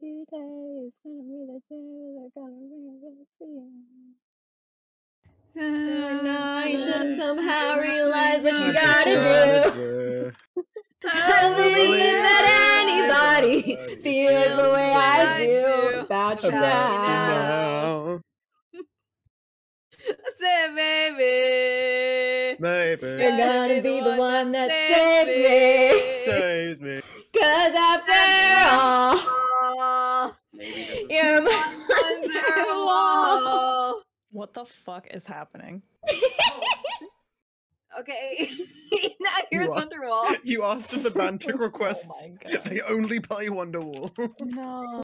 today is gonna be the day that I gonna be the No, you should have Yeah. somehow realized what you gotta gotta do. do. I don't believe that anybody Anybody feels the way I I do do about you About now. now. Say, baby. Maybe You're gonna be the one that saves saves me. saves me. Cause after all, my wonderwall. What the fuck is happening? Okay, now here's You are- Wonderwall. You asked if the band took Oh requests. They only play Wonderwall. No.